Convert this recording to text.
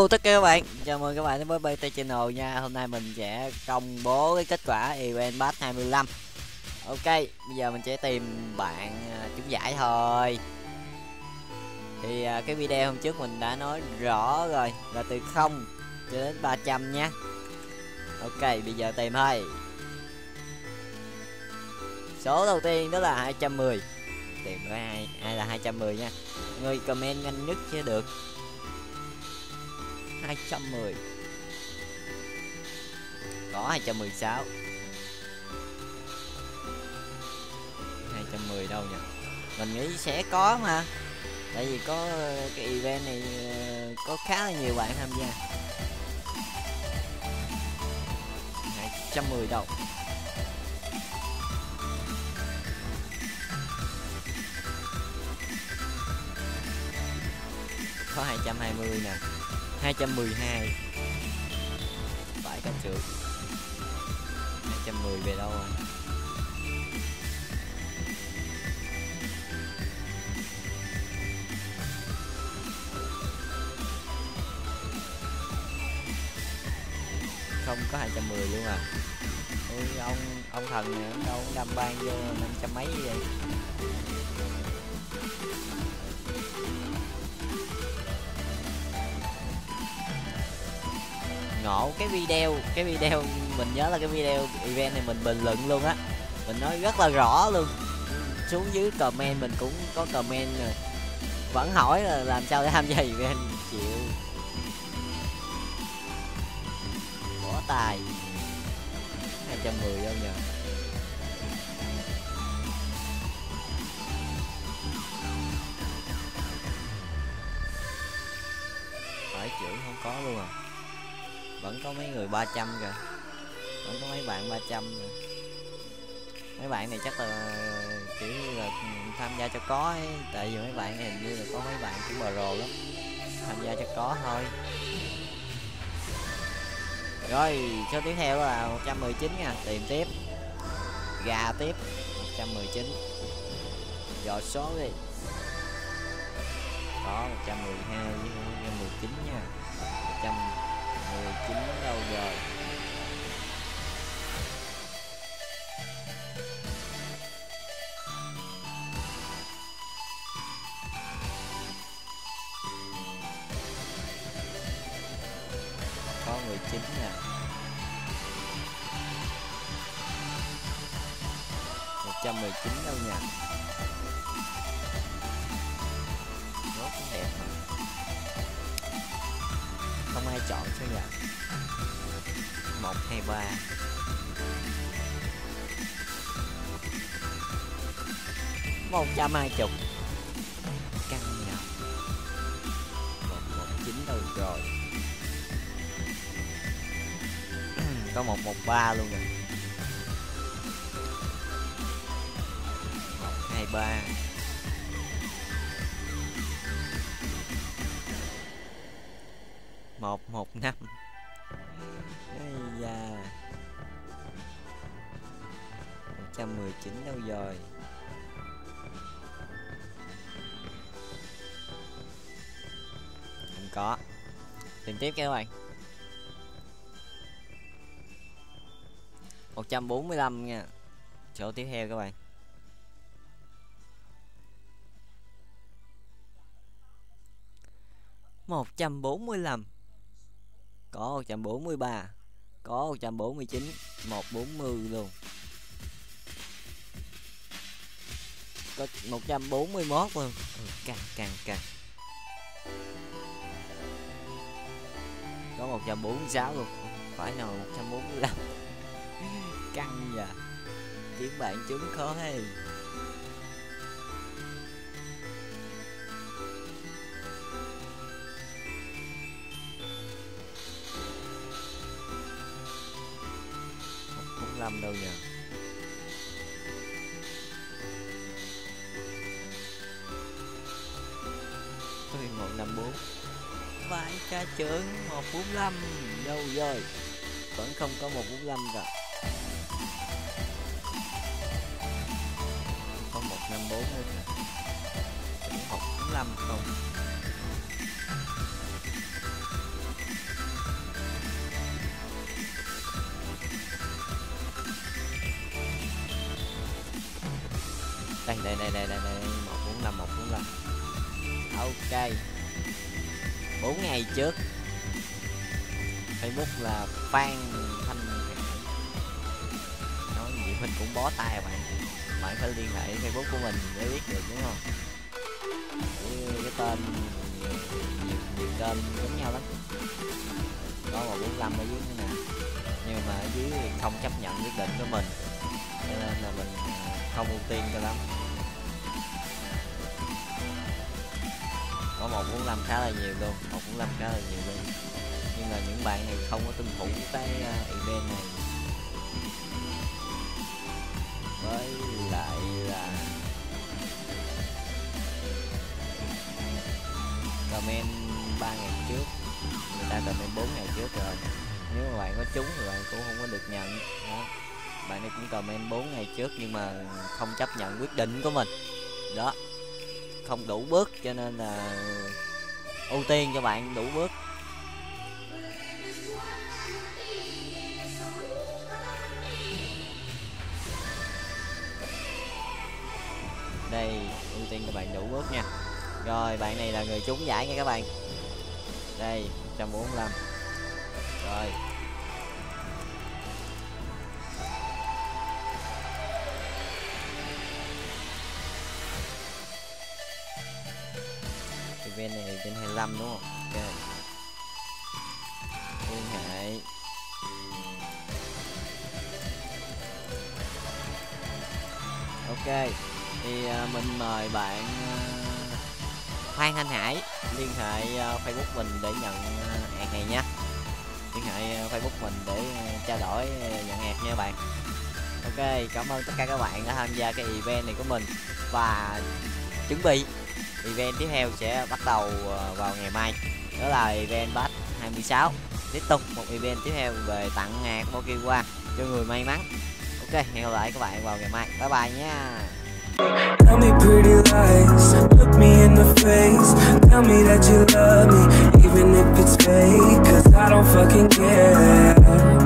Hello tất cả các bạn, chào mừng các bạn đến với BT Channel nha. Hôm nay mình sẽ công bố cái kết quả event batch 25 Ok, bây giờ mình sẽ tìm bạn à, trúng giải thôi. Thì à, cái video hôm trước mình đã nói rõ rồi Là từ 0 cho đến 300 nha Ok, bây giờ tìm thôi. Số đầu tiên đó là 210 Tìm có ai, ai là 210 nha. Người comment nhanh nhất sẽ được. 210 Có 216 210 đâu nhỉ? Mình nghĩ sẽ có mà. Tại vì có ờ, cái event này ờ, có khá là nhiều bạn tham gia. 210 đâu. Có 220 nè. 212 Phải cả trượt 210 về đâu rồi? Không có 210 luôn à? Ôi, ông ông thần này, ông đâu đâm ban vô 500 mấy vậy? Ngộ cái video cái video, mình nhớ là cái video event này mình bình luận luôn á. Mình nói rất là rõ luôn. Xuống dưới comment mình cũng có comment rồi. Vẫn hỏi là làm sao để tham gia event, chịu. Bỏ tài. 210 đâu nhờ? Phải chữ không có luôn à? Vẫn có mấy người 300 kìa. Vẫn có mấy bạn 300 kìa. Mấy bạn này chắc là kiểu như là tham gia cho có ấy. Tại vì mấy bạn này hình như là có mấy bạn cũng bờ rồ lắm. Tham gia cho có thôi. Rồi, số tiếp theo là 119 nha. Tìm tiếp. Gà tiếp. 119 dò số đi. Có 112 với 119 nha. 19 đâu rồi. Có 19 nè. 119 đâu nhỉ chọn số nhỉ một, hai, ba. Một trăm hai chục căn nhà một một, chín đâu rồi. Có một một, ba luôn rồi một, hai, ba. Một một, năm. Ây da. 119 đâu rồi? Không có. Tìm tiếp các bạn. 145 nha. Chỗ tiếp theo các bạn. Một trăm bốn mươi lăm có 143 có 149 140 luôn. Có 141 luôn. Ừ, càng càng càng. Có 146 luôn. Phải nào 145 căng vậy kiếm bạn chúng khó hay. Năm đâu nhỉ? Ôi, một năm bốn. Vãi ca trưởng một bốn năm đâu rồi? Vẫn không có một bốn năm rồi. Có một năm bốn nữa. Một bốn năm không đây đây đây đây đây. Một bốn năm một bốn năm ok. Bốn ngày trước. Facebook là phan thanh nói gì mình cũng bó tay bạn bạn phải liên hệ facebook của mình để biết được đúng không? Cái tên nhiều, nhiều, nhiều kênh giống nhau lắm. Có một bốn năm ở dưới nữa nè. Nhưng mà ở dưới không chấp nhận quyết định của mình. Cho nên là mình không ưu tiên cho lắm. Có một cũng làm khá là nhiều luôn, một cũng làm khá là nhiều luôn. Nhưng mà những bạn này không có tuân thủ cái à, event này. Với lại là comment ba ngày trước. Người ta comment bốn ngày trước rồi. Nếu mà bạn có trúng thì bạn cũng không có được nhận. Đó. Bạn ấy cũng comment bốn ngày trước nhưng mà không chấp nhận quyết định của mình. Đó không đủ bước, cho nên là ưu tiên cho bạn đủ bước. Đây, ưu tiên cho bạn đủ bước nha. Rồi, bạn này là người trúng giải nha các bạn. Đây 145 rồi. Event này event 25 đúng không? Ok. Liên hệ ok thì uh, mình mời bạn à, uh, Phan Thanh Hải liên hệ uh, Facebook mình để nhận uh, hàng này nha. Liên hệ uh, Facebook mình để uh, trao đổi uh, nhận hàng nha bạn. Ok cảm ơn tất cả các bạn đã tham gia cái event này của mình và chuẩn bị event tiếp theo sẽ bắt đầu ờ, vào ngày mai. Đó là event batch 26 tiếp tục một event tiếp theo về tặng hạt Mokiwa cho người may mắn. Ok hẹn gặp lại các bạn vào ngày mai. Bye bye nha. Tell me pretty lies, look me in the face. Tell me that you love me, even if it's fake. Cause I don't fucking care.